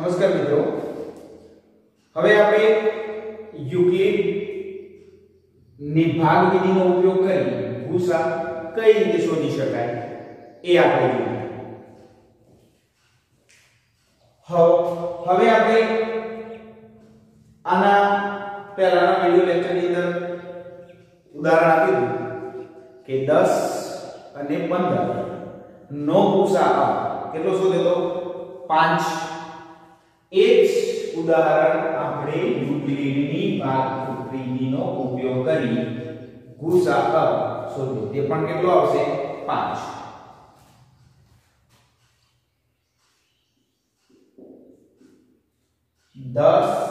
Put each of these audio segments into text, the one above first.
નમસ્કાર મિત્રો. હવે આપણે યુક્લિડની ભાગ વિધિનો ઉપયોગ કરી ભૂસા કઈ રીતે શોધી શકાય એ આપણે જોઈએ. હવે આપણે આના પહેલાના વિડિયો લેક્ચરની અંદર ઉદાહરણ આપ્યું કે 10 અને 15 નો ભૂસા કેટલો શોધ્યો તો? 5 એ જ ઉદાહરણ આપણે યુટિલિટીની ભાગફળીનો ઉપયોગ કરી ગુસાઅ શોધ્યો. તે પણ કેટલો આવશે? 5 10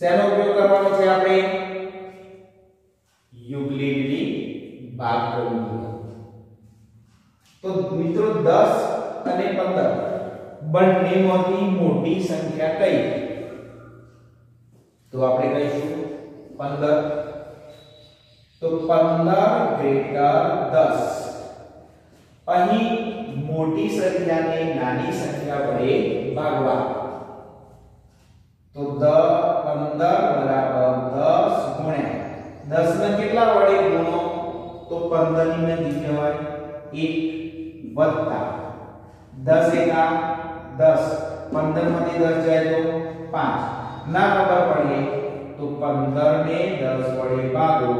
શેનો ઉપયોગ કરવાનો છે આપણે? યુગ્લિનની ભાગફળ તો મિત્રો 10 અને 15 બંનેમાંથી મોટી સંખ્યા કઈ? તો આપણે કહીશું 15 તો 15 ગ્રેટર 10 અહીં મોટી સંખ્યાને નાની સંખ્યા વડે ભાગવા. તો 10 પંદર બરાબર દસ ગુણ્યા દસ ને કેટલા વડે ગુણો? તો પંદરની નજીક કહેવાય. એક વત્તા. દસ એકા દસ. પંદરમાંથી દસ જાય તો પાંચ. ના ખબર પડીએ તો પંદર ને દસ વડે ભાગો.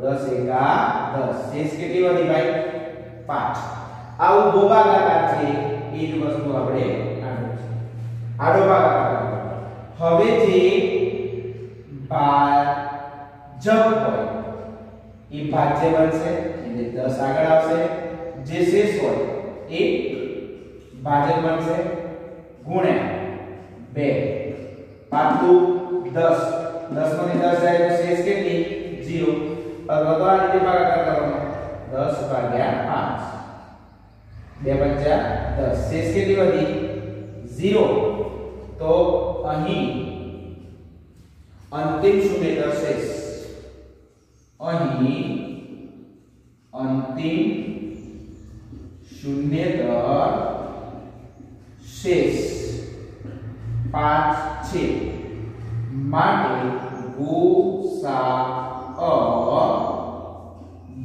દસ એકા દસ. શેષ કેટલી વધી ભાઈ? પાંચ. આવું ભોભાગાકાર છે. એ જ વસ્તુ આપણે આડો આડો ભાગાકાર. હવે જે ભાજક હોય એ ભાજ્ય બનશે એટલે 10 આગળ આવશે જે શેષ હોય એ ભાજક બનશે ગુણ્યા 2 પાછું 10 10 માંથી 10 જાય તો શેષ કેટલી 0 અથવા તો આ રીતે ભાગાકાર કરવાનો 10 ભાગ્યા 5 2 પંચા 10 શેષ કેટલી વધી 0 તો અહીં અંતિમ શૂન્ય શેષ અહીં અંતિમ શૂન્ય દર શેષ 5 છે માટે ગુસાઅ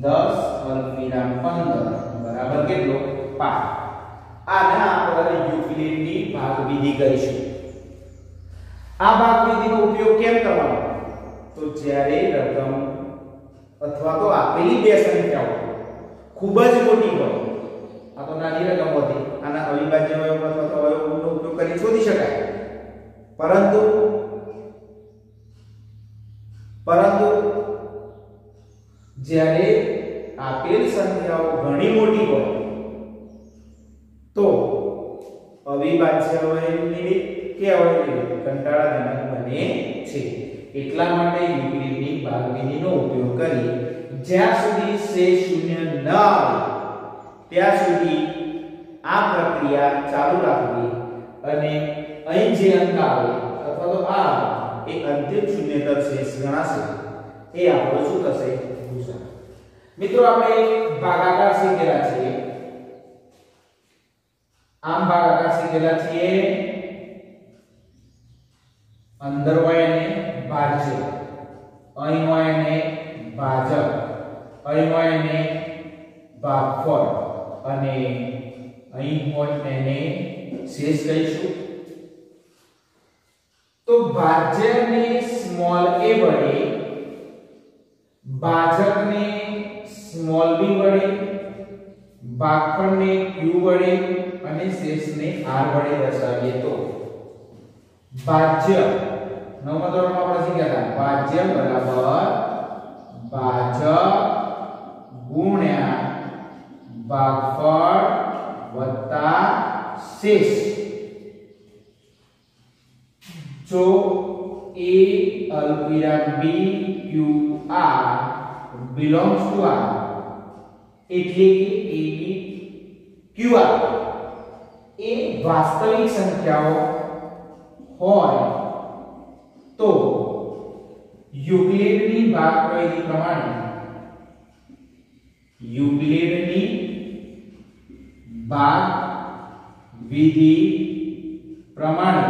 10 અલ્પવિરામ 15 બરાબર કેટલો? 5 આના આપણે યુક્લિડની ભાગવિધિ કરીશું. આ ભાગવિધિનો ઉપયોગ કેમ કરવાનો? તો જ્યારે રકમ અથવા તો આપેલી બે સંખ્યાઓ ખૂબ જ મોટી હોય, આ તો નાની રકમ હતી, આના અવિભાજ્ય અવયવ અથવા તો અવયવનો ઉપયોગ કરી શોધી શકાય. પરંતુ પરંતુ જ્યારે આપેલ સંખ્યાઓ ઘણી મોટી હોય, તો અવિભાજ્ય અવયવ કે અવયવની કંટાળાજનક બને છે. એટલા માટે યુક્લિડની ભાગવિધિનો ઉપયોગ કરી જ્યાં સુધી સે શૂન્ય ન આવે, ત્યાં સુધી આ પ્રક્રિયા ચાલુ રાખવી અને અહીં જે અંક આવે અથવા તો આ એ અંતિમ શૂન્યતર શેષ ગણાશે. એ આપણો શું થશે? ભૂસા મિત્રો, આપણે ભાગાકાર શીખેલા છીએ. આમ ભાગાકાર શીખેલા છીએ. અંદર હોય એને ભાજ્ય અહીં હોય એને ભાજક અહીં હોય એને ભાગફળ અને અહીં હોય એને શેષ કહીશું. તો ભાજ્યને સ્મોલ a વડે, ભાજકને સ્મોલ b વડે, ભાગફળને q વડે અને શેષને r વડે દર્શાવીએ તો. ભાજ્ય નવમા ધોરણમાં આપણે શીખ્યા હતા? ભાજ્ય બરાબર. ભાજક ગુણ્યા ભાગફળ વત્તા શેષ જો a અલ્પવિરામ b q r belongs to r, એટલે કે a b q r એ વાસ્તવિક સંખ્યાઓ હોય યુક્લિડની ભાગ પ્રવિધિ પ્રમાણે યુક્લિડની ભાગ વિધિ પ્રમાણે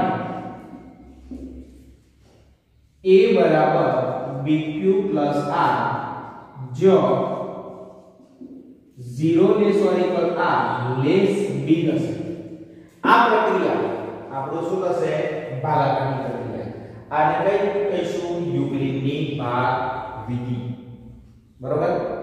a બરાબર bq r જો 0 less or equal r less b હશે આ પ્રક્રિયા આપણો શું થશે ભાગાકારની પ્રક્રિયા આને કઈ કહીશું વિધિ બરોબર